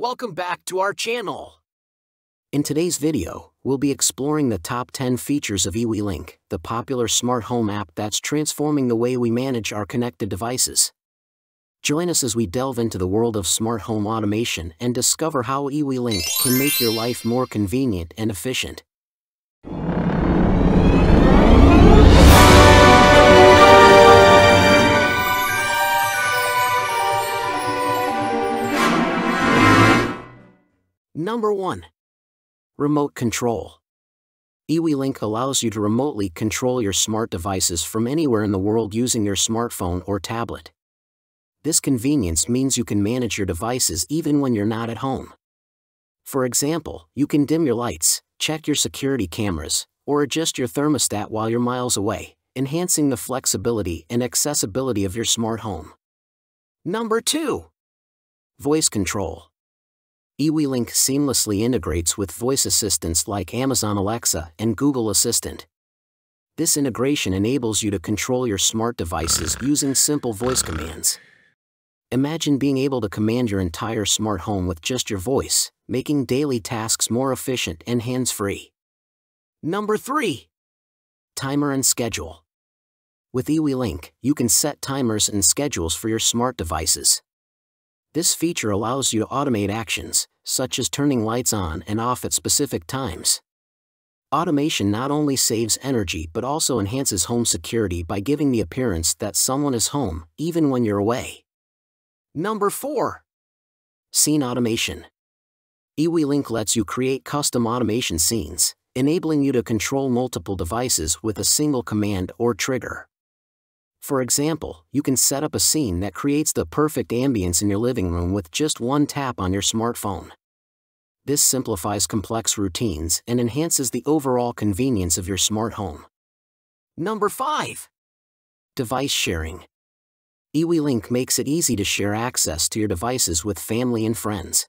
Welcome back to our channel. In today's video, we'll be exploring the top 10 features of eWeLink, the popular smart home app that's transforming the way we manage our connected devices. Join us as we delve into the world of smart home automation and discover how eWeLink can make your life more convenient and efficient. Number 1. Remote Control. eWeLink allows you to remotely control your smart devices from anywhere in the world using your smartphone or tablet. This convenience means you can manage your devices even when you're not at home. For example, you can dim your lights, check your security cameras, or adjust your thermostat while you're miles away, enhancing the flexibility and accessibility of your smart home. Number 2. Voice Control. eWeLink seamlessly integrates with voice assistants like Amazon Alexa and Google Assistant. This integration enables you to control your smart devices using simple voice commands. Imagine being able to command your entire smart home with just your voice, making daily tasks more efficient and hands-free. Number 3. Timer and Schedule. With eWeLink, you can set timers and schedules for your smart devices. This feature allows you to automate actions, such as turning lights on and off at specific times. Automation not only saves energy but also enhances home security by giving the appearance that someone is home, even when you're away. Number 4. Scene Automation. eWeLink lets you create custom automation scenes, enabling you to control multiple devices with a single command or trigger. For example, you can set up a scene that creates the perfect ambience in your living room with just one tap on your smartphone. This simplifies complex routines and enhances the overall convenience of your smart home. Number 5. Device Sharing. eWeLink makes it easy to share access to your devices with family and friends.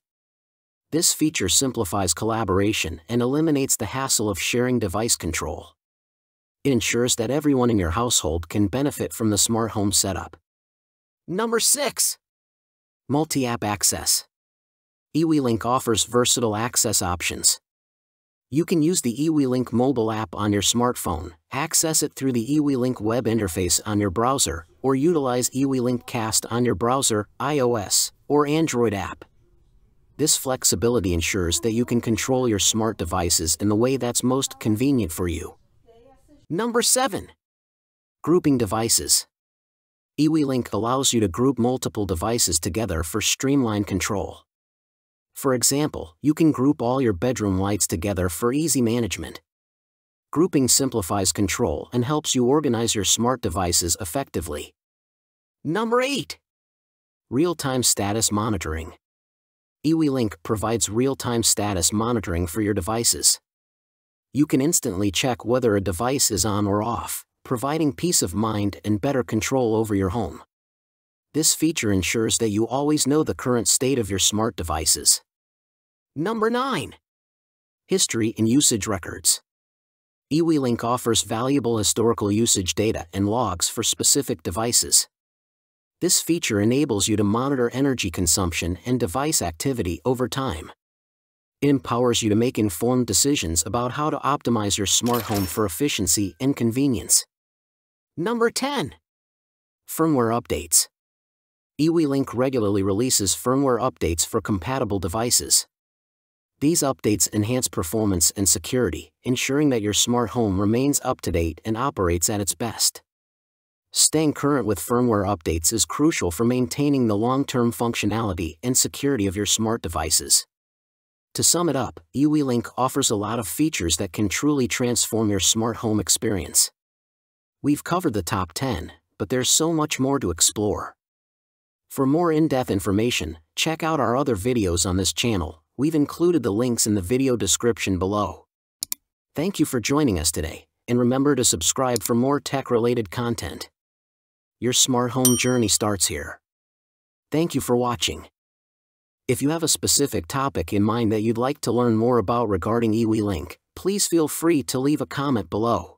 This feature simplifies collaboration and eliminates the hassle of sharing device control. It ensures that everyone in your household can benefit from the smart home setup. Number 6. Multi-app access. eWeLink offers versatile access options. You can use the eWeLink mobile app on your smartphone, access it through the eWeLink web interface on your browser, or utilize eWeLink Cast on your browser, iOS, or Android app. This flexibility ensures that you can control your smart devices in the way that's most convenient for you. Number 7. Grouping devices. eWeLink allows you to group multiple devices together for streamlined control. For example, you can group all your bedroom lights together for easy management. Grouping simplifies control and helps you organize your smart devices effectively. Number 8. Real-time status monitoring. eWeLink provides real-time status monitoring for your devices you can instantly check whether a device is on or off, providing peace of mind and better control over your home. This feature ensures that you always know the current state of your smart devices. Number 9. History and Usage Records. eWeLink offers valuable historical usage data and logs for specific devices. This feature enables you to monitor energy consumption and device activity over time. Empowers you to make informed decisions about how to optimize your smart home for efficiency and convenience. Number 10. Firmware Updates. eWeLink regularly releases firmware updates for compatible devices. These updates enhance performance and security, ensuring that your smart home remains up to date and operates at its best. Staying current with firmware updates is crucial for maintaining the long-term functionality and security of your smart devices. To sum it up, eWeLink offers a lot of features that can truly transform your smart home experience. We've covered the top 10, but there's so much more to explore. For more in-depth information, check out our other videos on this channel, we've included the links in the video description below. Thank you for joining us today, and remember to subscribe for more tech-related content. Your smart home journey starts here. Thank you for watching. If you have a specific topic in mind that you'd like to learn more about regarding eWeLink, please feel free to leave a comment below.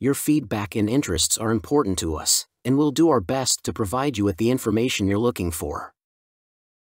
Your feedback and interests are important to us, and we'll do our best to provide you with the information you're looking for.